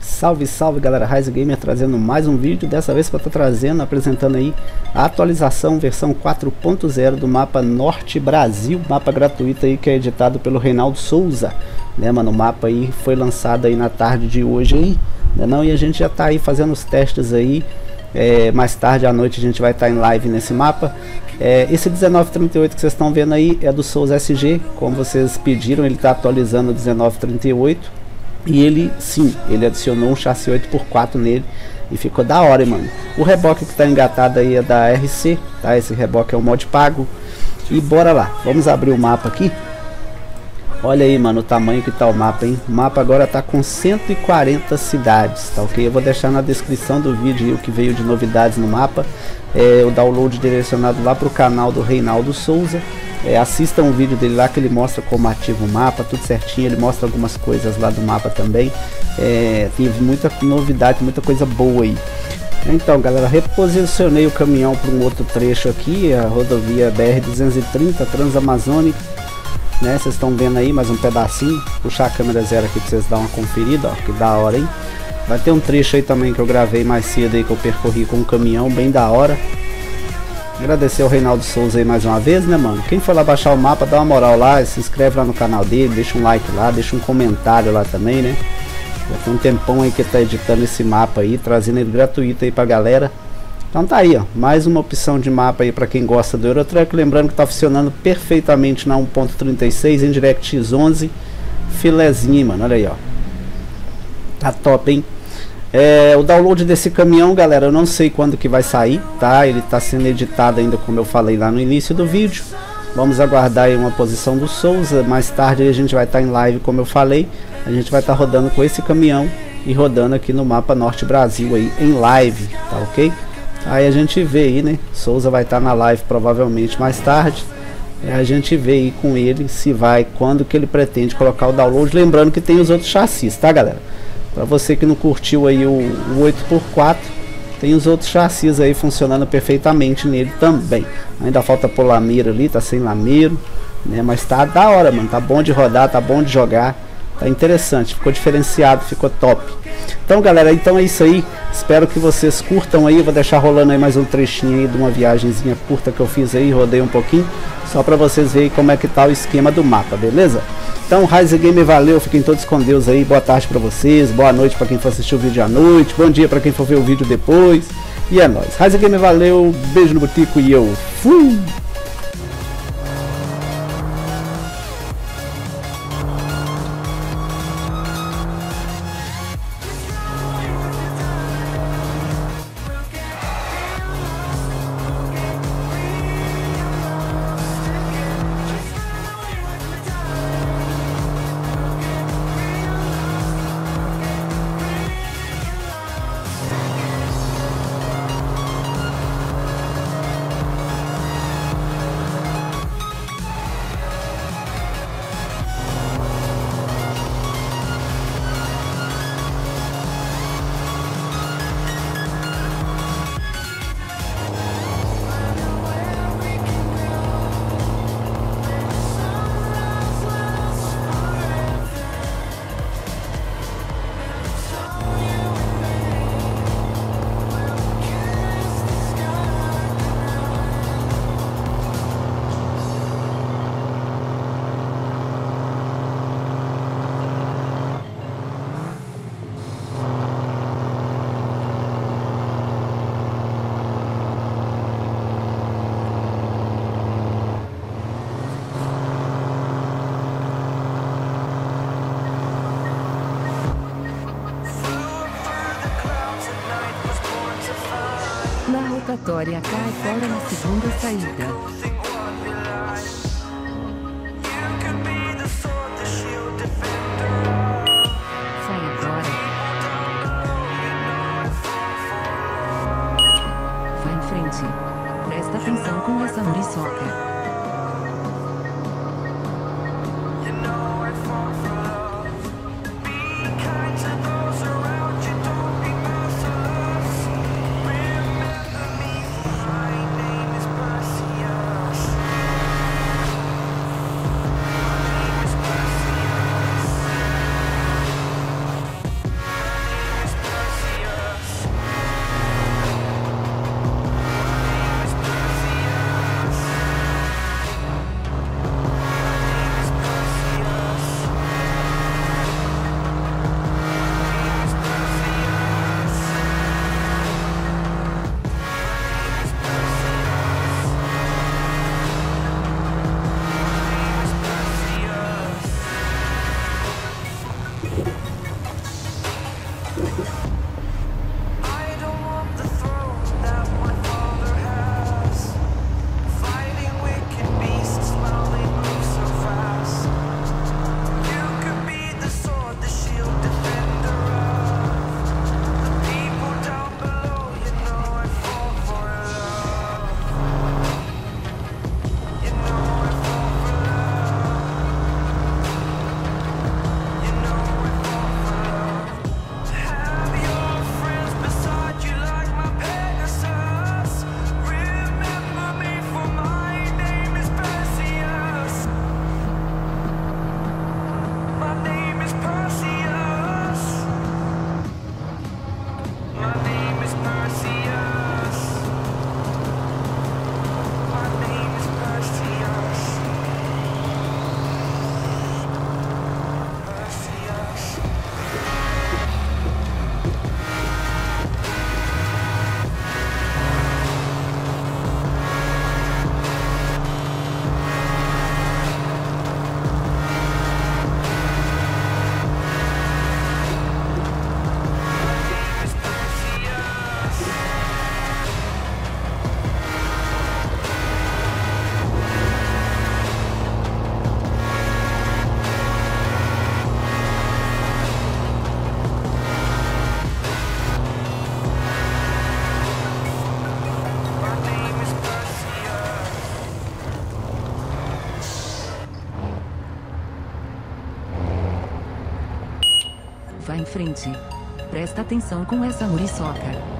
Salve, salve galera, Rise Gamer trazendo mais um vídeo, dessa vez para estar trazendo, apresentando aí a atualização versão 4.0 do mapa Norte Brasil, mapa gratuito aí que é editado pelo Reinaldo Souza, né mano, o mapa aí foi lançado aí na tarde de hoje aí, né não, e a gente já tá aí fazendo os testes aí, é, mais tarde à noite a gente vai estar tá em live nesse mapa, é, esse 1938 que vocês estão vendo aí é do Souza SG, como vocês pediram, ele está atualizando o 1938, e ele, sim, ele adicionou um chassi 8x4 nele e ficou da hora, mano. O reboque que tá engatado aí é da RC, tá? Esse reboque é o mod pago. E bora lá, vamos abrir o mapa aqui. Olha aí, mano, o tamanho que tá o mapa, hein? O mapa agora tá com 140 cidades, tá ok? Eu vou deixar na descrição do vídeo o que veio de novidades no mapa. É, o download direcionado lá pro canal do Reinaldo Souza. É, assista um vídeo dele lá que ele mostra como ativa o mapa, tudo certinho. Ele mostra algumas coisas lá do mapa também. É, tem muita novidade, muita coisa boa aí. Então, galera, reposicionei o caminhão para um outro trecho aqui, a rodovia BR-230 Transamazônica né? Vocês estão vendo aí mais um pedacinho. Puxar a câmera zero aqui para vocês dar uma conferida, ó, que da hora, hein? Vai ter um trecho aí também que eu gravei mais cedo aí que eu percorri com um caminhão, bem da hora. Agradecer ao Reinaldo Souza aí mais uma vez, né, mano? Quem for lá baixar o mapa, dá uma moral lá, se inscreve lá no canal dele, deixa um like lá, deixa um comentário lá também, né? Já tem um tempão aí que tá editando esse mapa aí, trazendo ele gratuito aí pra galera. Então tá aí, ó, mais uma opção de mapa aí para quem gosta do Eurotrack, lembrando que tá funcionando perfeitamente na 1.36 em DirectX 11, filezinho, mano, olha aí, ó. Tá top, hein? É, o download desse caminhão, galera, eu não sei quando que vai sair, tá? Ele tá sendo editado ainda, como eu falei lá no início do vídeo. Vamos aguardar aí uma posição do Souza, mais tarde a gente vai estar tá em live, como eu falei. A gente vai estar tá rodando com esse caminhão e rodando aqui no mapa Norte Brasil aí em live, tá ok? Aí a gente vê aí, né? Souza vai estar tá na live provavelmente mais tarde. É, a gente vê aí com ele se vai, quando que ele pretende colocar o download. Lembrando que tem os outros chassis, tá galera? Para você que não curtiu aí o, o 8x4, tem os outros chassis aí funcionando perfeitamente nele também. Ainda falta pôr lameiro ali, tá sem lameiro, né? Mas tá da hora, mano. Tá bom de rodar, tá bom de jogar. Tá interessante, ficou diferenciado, ficou top. Então, galera, então é isso aí. Espero que vocês curtam aí. Vou deixar rolando aí mais um trechinho aí de uma viagemzinha curta que eu fiz aí, rodei um pouquinho, só para vocês verem como é que tá o esquema do mapa, beleza? Então, Rise Game valeu, fiquem todos com Deus aí. Boa tarde para vocês, boa noite para quem for assistir o vídeo à noite, bom dia para quem for ver o vídeo depois. E é nóis. Rise Game valeu, beijo no butico e eu fui! Na rotatória cai fora na segunda saída. Em frente. Presta atenção com essa muriçoca.